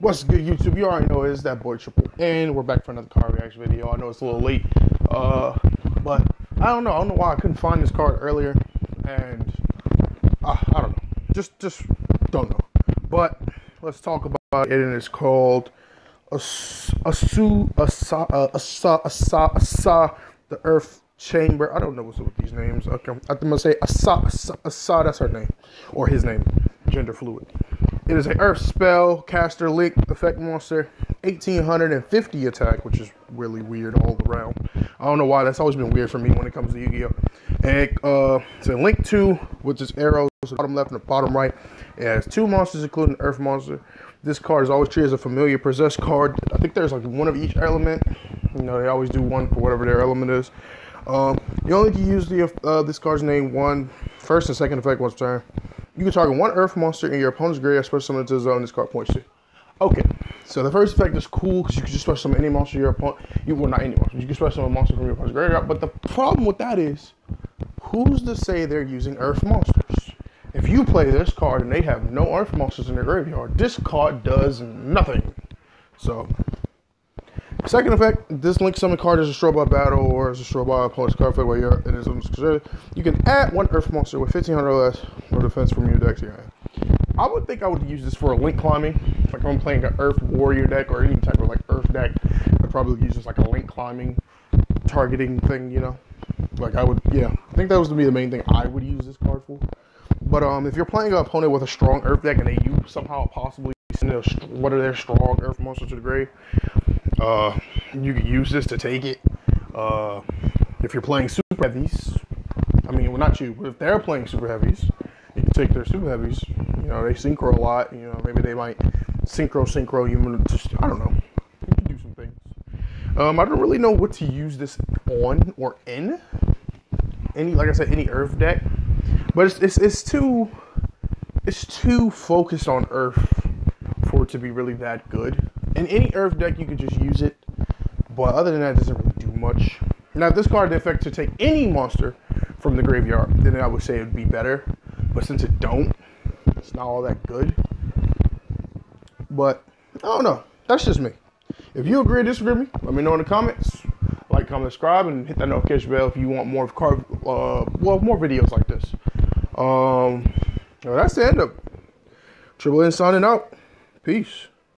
What's good, YouTube? You already know it's that boy Triple, and we're back for another card reaction video. I know it's a little late, uh, but I don't know. I don't know why I couldn't find this card earlier, and uh, I don't know. Just, just don't know. But let's talk about it, and it's called Asu Asa Asa Asa Asa the Earth Charmer. I don't know what's up with these names. Okay, I'm gonna say Asa Asa. That's her name or his name, gender fluid. It is an Earth spell, caster, link, effect monster, 1850 attack, which is really weird all around. I don't know why, that's always been weird for me when it comes to Yu-Gi-Oh! And uh, it's a link 2, which is arrows, bottom left and the bottom right. It has two monsters, including Earth monster. This card is always treated as a familiar possessed card. I think there's like one of each element. You know, they always do one for whatever their element is. Um, you only can use the uh, this card's name one first and second effect once per turn. You can target one Earth monster in your opponent's graveyard, special summon to the zone this card points to. Okay, so the first effect is cool because you can just special summon any monster your opponent. You well not any monster. You can special summon a monster from your opponent's graveyard. But the problem with that is, who's to say they're using Earth monsters? If you play this card and they have no Earth monsters in their graveyard, this card does nothing. So Second effect, this link summon card is a by battle or is a straw by opponent's card effect where you're it is considered. You can add one earth monster with 1500 or less or defense from your deck to your hand. I would think I would use this for a link climbing. Like if I'm playing an earth warrior deck or any type of like earth deck, I'd probably use this like a link climbing targeting thing, you know. Like I would yeah. I think that was to be the main thing I would use this card for. But um if you're playing an opponent with a strong earth deck and they you somehow possibly send one of their strong earth monsters to the grave, uh, you can use this to take it. Uh, if you're playing super heavies, I mean, well, not you, but if they're playing super heavies, you can take their super heavies. You know, they synchro a lot. You know, maybe they might synchro, synchro. You just, I don't know. You can do some things. Um, I don't really know what to use this on or in. Any, like I said, any Earth deck, but it's it's, it's too it's too focused on Earth for it to be really that good. In any Earth deck, you could just use it. But other than that, it doesn't really do much. Now, if this card had the effect to take any monster from the graveyard, then I would say it would be better. But since it don't, it's not all that good. But, I don't know. That's just me. If you agree or disagree with me, let me know in the comments. Like, comment, subscribe, and hit that notification bell if you want more card, uh, well, more videos like this. Um, well, that's the end of Triple N signing out. Peace.